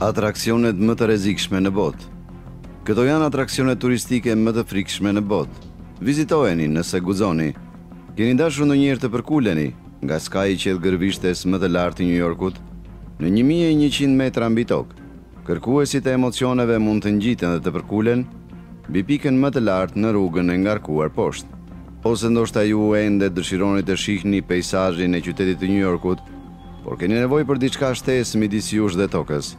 Atraksionet më të rrezikshme në botë. Këto janë atraksionet turistike më të frikshme në botë. Vizitojeni nëse guxoni. Keni dashur ndonjëherë të përkuleni nga skaji i qiellgërvishtësit më të lartë të Nju Jorkut? Në një mijë e njëqind metra mbi tokë, kërkuesit e emocioneve mund të ngjiten dhe të përkulen mbi pikën më të lartë në rrugën e ngarkuar poshtë. Ose ndoshta ju ende dëshironi të shihni peisazhin e qytetit të Nju Jorkut, Por keni nevojë për diçka shtesë midis jush dhe tokës.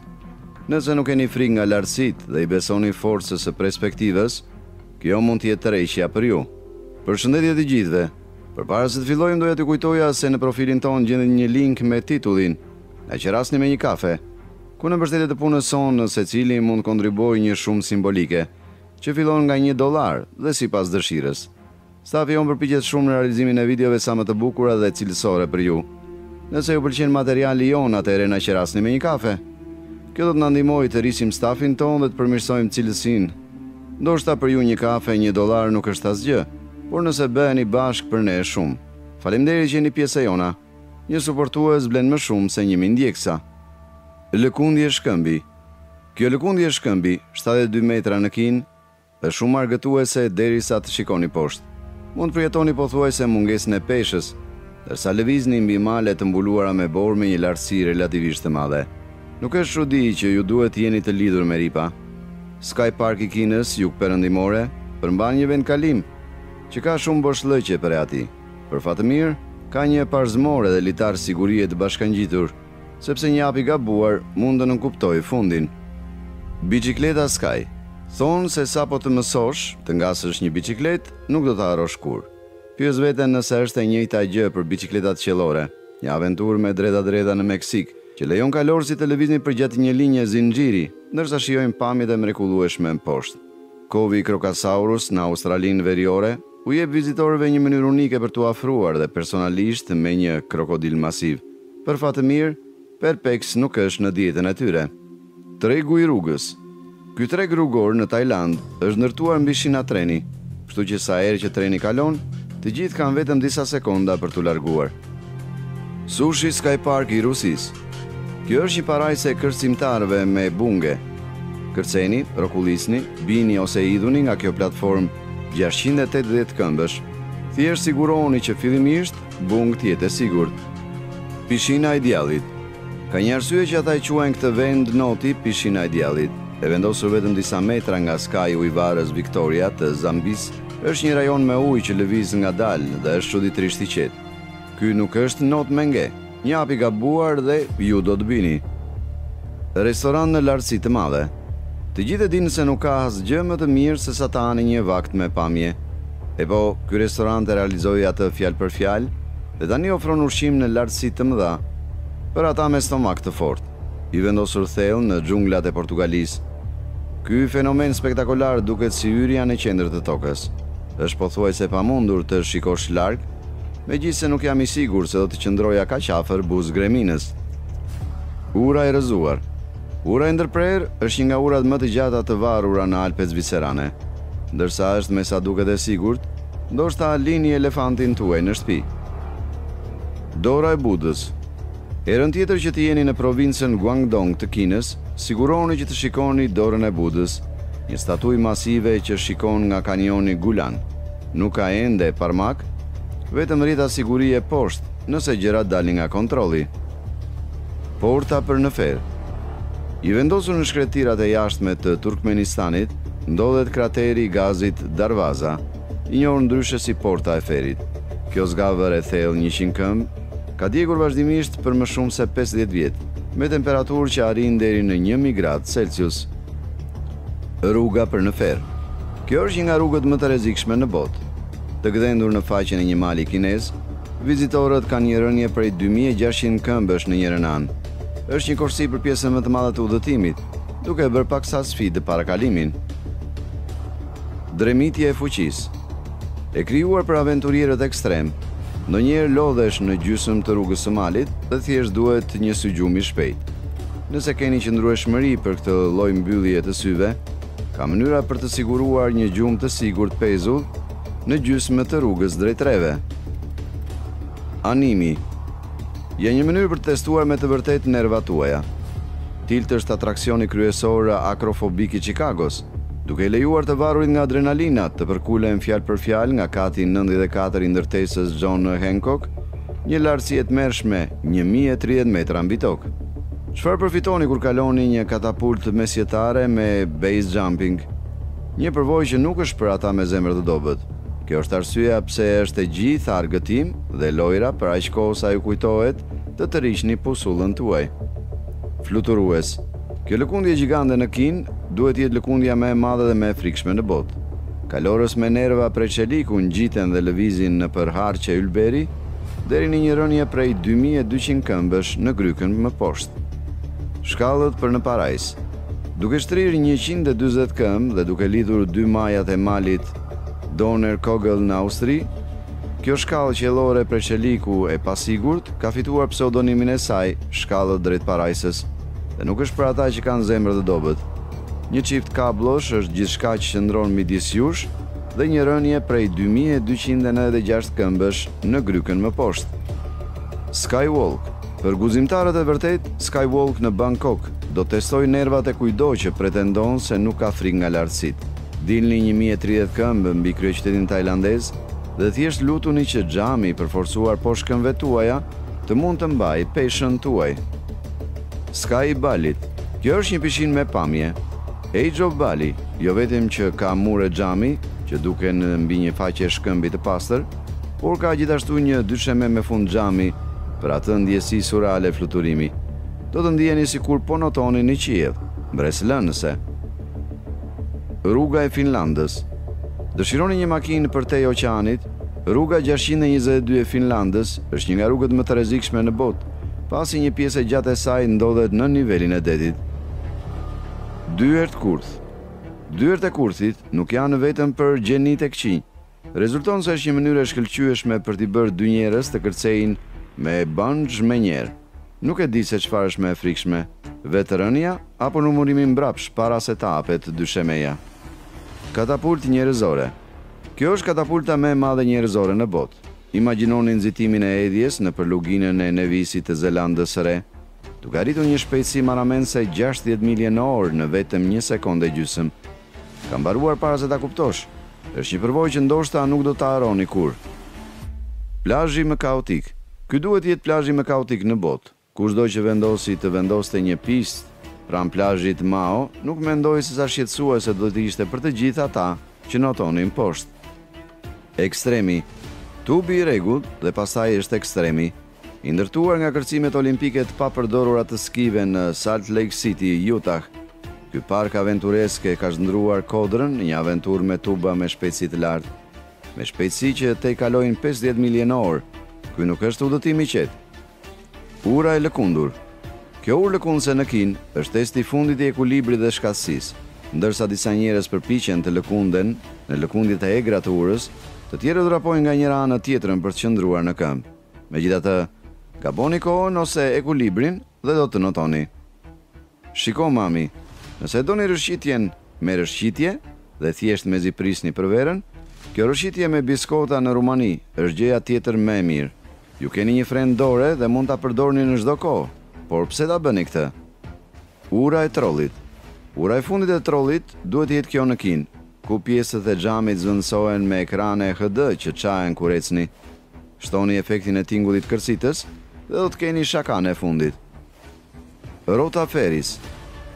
Nëse nuk keni frikë nga lartësitë dhe i besoni forcës së perspektivës, kjo mund të jetë tërheqja për ju. Përshëndetje të gjithëve! Përpara se të fillojmë doja t'ju kujtoja se në profilin tonë gjeni një link me titullin Na qerasni me një kafe, ku në mbështetje të punës sonë secili mund të kontribuojë një shumë simbolike, që fillon nga një dollar dhe sipas dëshirës. Stafi jonë përpiqet shumë në realizimin e videove sa më të bukura dhe cilësore për ju. Nëse ju pëlqen materiali jonë, atëherë na qerasni me një kafe. Kjo do të na ndihmojë të rrisim stafin tonë dhe të përmirësojmë cilësinë. Ndoshta për ju një kafe një dollar nuk është asgjë, por nëse bëheni bashkë për ne është shumë. Faleminderit që jeni pjesë e jona. Një suportues vlen më shumë se një mijë ndjekësa. Lëkundje shkëmbi Kjo lëkundje shkëmbi, shtatëdhjetë e dy metra në Kinë, Është shumë argëtuese derisa të shikoni poshtë. Mund të përjetoni pothuajse mungesën e peshës, ndërsa lëvizni mbi male të mbuluara me borë me një lartësi relativisht të madhe. Nuk është çudi që ju duhet të jeni të lidhur me ripa. Sky Park i Kinës jugperëndimore përmban një vendkalim që ka shumë boshllëqe përreth tij. Për fat të mirë, ka një parzmore dhe litarë sigurie të bashkangjitur Sepse një hap i gabuar mund të nënkuptojë fundin. Biçikleta Sky, Thonë se sapo të mësosh të ngasësh një biçikletë, nuk do ta harrosh kurrë. Pyes veten nëse është e njëjta gjë për biçikletat qiellore. Një aventurë me dredha-dredha në Meksikë, që lejon kalorësit të lëvizin përgjatë një linje zinxhiri, ndërsa shijojnë pamjet e mrekullueshme poshtë. Kovi i Crocasaurus në Australinë veriore, U jep vizitorëve një mënyrë unike për t'u afruar dhe personalisht me një krokodil masiv. Për fat të mirë, Perpex nuk është në dietën e tyre. Tregu i rrugës. Ky treg rrugor në Tajlandë është ndërtuar mbi shina treni, kështu që sa herë që treni kalon, të gjithë kanë vetëm disa sekonda për t'u larguar. Soçi Sky Park i Rusisë. Kjo është një parajsë e kërcimtarëve me bunge. Kërceni, rrokullisni, bini ose hidhuni nga kjo platformë gjashtëqind e tetëdhjetë këmbësh. Thjesht sigurohuni që fillimisht Bung të jetë e sigurt. Pishina e Djallit Ka një arsye që ata e quajnë këtë vend noti Pishina e Djallit. E vendosur vetëm disa metra nga skaji i ujëvarës Victoria të Zambisë, është një rajon me ujë që lëviz ngadalë dhe është çuditërisht i qetë. Ky nuk është not mënge. Një hap i gabuar dhe ju do të bini. Restorant në lartësi të madhe. Të gjithë e dinë se nuk ka asgjë më të mirë se sa të hani një vakt me pamje. E po, ky restorant e realizoi atë fjalë për fjalë dhe tani ofron ushqim në lartësi të mëdha për ata me stomak të fortë. I vendosur thellë në xhunglat e Portugalisë, ky fenomen spektakolar duket si hyrja në qendër të tokës. Është pothuajse e pamundur të shikosh larg Megjithëse nuk jam i sigurt se do të qëndroja kaq afër buzë greminës. Ura e rrëzuar. Ura e ndërprerë është një nga urat më të gjata të varura në Alpet Zvicerane. Ndërsa është me sa duket e sigurt, ndoshta lini elefantin tuaj në shtëpi. Dora e Budës. Herën tjetër që të jeni në provincën Guangdong të Kinës, sigurohuni që të shikoni Dorën e Budës, një statujë masive që shikon nga kanioni Gulan. Nuk ka ende parmak, vetëm rrjeta sigurie poshtë, nëse gjërat dalin nga kontrolli. Porta për në ferr. I vendosur në shkretirat e jashtme të Turkmenistanit, ndodhet krateri i gazit Darvaza, i njohur ndryshe si Porta e Ferrit. Kjo zgavër e thellë njëqind këmbë, ka djegur vazhdimisht për më shumë se pesëdhjetë vjet, me temperaturë që arrijnë deri në një mijë gradë Celsius. Rruga për në ferr. Kjo është një nga rrugët më të rrezikshme në botë. Të gdhendur në faqen e një mali kinez, vizitorët kanë një rënie prej dy mijë e gjashtëqind këmbësh në njërën anë. Është një korsi për pjesën më të madhe të udhëtimit, duke e bërë paksa sfidë parakalimin. Dremitja e fuqisë. E krijuar për aventurierët ekstremë, ndonjëherë lodhesh në gjysmë të rrugës së malit dhe thjesht duhet një sy gjumë i shpejtë. Nëse keni qëndrueshmëri për këtë lloj mbylljeje të syve, ka mënyra për të siguruar një gjumë të sigurt pezull në gjysmë të rrugës drejt reve. Animi Ja një mënyrë për të testuar me të vërtetë nervat tuaja. Tilt është atraksioni kryesor akrofobik i Çikagos, duke i lejuar të varurit nga adrenalina të përkulen fjalë për fjalë nga kati nëntëdhjetë e katër i ndërtesës John Hancock, një lartësi e tmerrshme një mijë e tridhjetë metra mbi tokë. Çfarë përfitoni kur kaloni një katapultë mesjetare me base jumping? Një përvojë që nuk është për ata me zemër të dobët. Kjo është arsyeja pse është e gjithë argëtim dhe lojra për aq kohë sa ju kujtohet të tërhiqni pusullën tuaj. Fluturues. Kjo lëkundje gjigante në Kinë duhet të jetë lëkundja më e madhe dhe më e frikshme në botë. Kalorës me nerva prej çeliku ngjiten dhe lëvizin nëpër harqe ylberi, deri në një rënie prej dy mijë e dyqind këmbësh në grykën më poshtë. Shkallët për në Parajsë. Duke shtrirë njëqind e dyzet këmbë dhe duke lidhur dy majat e malit Donner-Kogel në Austri, kjo shkallë qiellore prej çeliku e pasigurt ka fituar pseudonimin e saj Shkallët drejt Parajsës dhe nuk është për ata që kanë zemër të dobët. Një çift kabllosh është gjithçka që qëndron midis jush dhe një rënie prej dy mijë e dyqind e nëntëdhjetë e gjashtë këmbësh në grykën më poshtë. Skywalk, Për guximtarët e vërtetë, Skywalk në Bangkok do testojë nervat e kujtdo që pretendon se nuk ka frikë nga lartësitë. Dilni një mijë e tridhjetë këmbë mbi kryeqytetin tajlandez dhe thjesht lutuni që xhami i përforcuar poshtë këmbëve tuaja të mund të mbajë peshën tuaj. Skaji i Balit, Kjo është një pishinë me pamje. Edge of Bali, Jo vetëm që ka mure xhami që duken mbi një faqe shkëmbi të pastër, por ka gjithashtu një dysheme me fund xhami për atë ndjesi surreale fluturimi. Do të ndiheni sikur po notoni në qiell. Mbresëlënëse. Rruga e Finlandës, Dëshironi një makinë përtej oqeanit? Rruga gjashtëqind e njëzet e dy e Finlandës është një nga rrugët më të rrezikshme në botë. pasi një pjesë e gjatë e saj ndodhet në nivelin e detit. Dyert kurth Dyert e kurthit nuk janë vetëm për gjenitë e këqinj. Rezulton se është një mënyrë e shkëlqyeshme për t'i bërë dy njerëz të kërcejnë me bungee menjëherë. Nuk e di se çfarë është më e frikshme, vetë rënia apo numërimi mbrapsht para se të hapet dyshemeja. Katapultë njerëzore Kjo është katapulta më e madhe njerëzore në botë. Imagjinoni nxitimin e hedhjes nëpër luginën e Nevisit të Zelandës së Re, duke arritur një shpejtësi marramendëse gjashtëdhjetë milje në orë në vetëm një sekondë e gjysmë. Ka mbaruar para se ta kuptosh. Është një përvojë që ndoshta nuk do ta harroni kurrë. Plazhi më kaotik. Ky duhet të jetë plazhi më kaotik në botë. Kushdo që vendosi të vendoste një pistë pranë plazhit Maho, nuk mendoi se sa shqetësuese do të ishte për të gjithë ata që notonin poshtë. Ekstremi, tubi i rregullt dhe pastaj është ekstremi, i ndërtuar nga kërcimet olimpike të papërdorura të skive në Salt Lake City, Utah. Ky park aventuresk e ka shndërruar kodrën në një aventurë me tuba me shpejtësi të lartë. Me shpejtësi që tejkalojnë pesëdhjetë milje në orë, ky nuk është udhëtim i qetë, Ura e lëkundur. Kjo urë lëkundëse në Kinë është testi i fundit i ekuilibrit dhe shkathtësisë. Ndërsa disa njerëz përpiqen të lëkunden në lëkundjet e egra të urës, të tjerët vrapojnë nga njëra anë në tjetrën për të qëndruar në këmbë. Megjithatë, gaboni kohën ose ekuilibrin dhe do të notoni. Shiko mami, nëse e doni rrëshqitjen me rrëshqitje dhe thjesht mezi prisni për verën, kjo rrëshqitje me biskota në Rumani është gjëja tjetër më e mirë. Ju keni një fren dore dhe mund ta përdorni në çdo kohë, por pse ta bëni këtë? Ura e trollit. Ura e fundit e trollit duhet të jetë kjo në Kinë, ku pjesët e xhamit zëvendësohen me ekrane HD që çahen kur ecni. Shtoni efektin e tingullit kërcitës dhe do të keni shakanë e fundit. Rota Ferris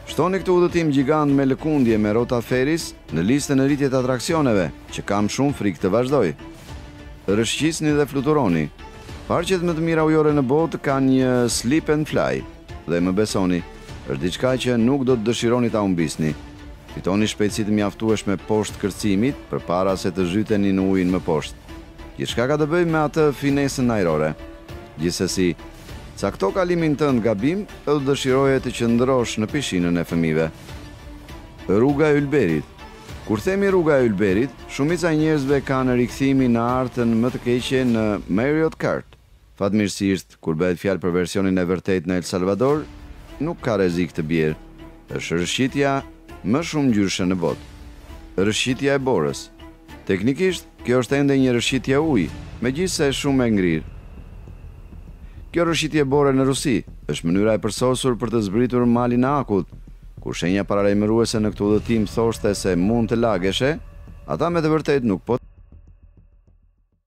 Shtoni këtë udhëtim gjigant me lëkundje me Rota Ferris në listën në rritje të atraksioneve, që kam shumë frikë të vazhdoj. Rëshqisni dhe fluturoni. Parqet më të mira ujore në botë kanë një slip and fly, dhe më besoni, është diçka që nuk do të dëshironi ta humbisni. Fitoni shpejtësi të mjaftueshme poshtë kërcimit përpara se të zhyteni në ujin më poshtë. Gjithçka ka të bëjë me atë finesën ajrore. Gjithsesi, Cakto kalimin tënd gabim dhe do dëshiroje të qëndrosh në pishinën e fëmijëve. Rruga e Ylberit. Kur themi rruga e Ylberit, shumica e njerëzve kanë rikthime në hartën më të keqe në Mario Kart. Fatmirësisht, kur bëhet fjalë për versionin e vërtetë në El Salvador, nuk ka rrezik të bierë. Është rrëshqitja më shumëngjyrëshe në botë. Rrëshqitja e borës. Teknikisht, kjo është ende një rrëshqitje uji, megjithëse shumë e ngrirë. Kjo rrëshqitje bore në Rusi është mënyra e përsosur për të zbritur malin e akullt. Kur shenja paralajmëruese në këtë udhëtim thoshte se mund të lageshe, ata me të vërtetë nuk po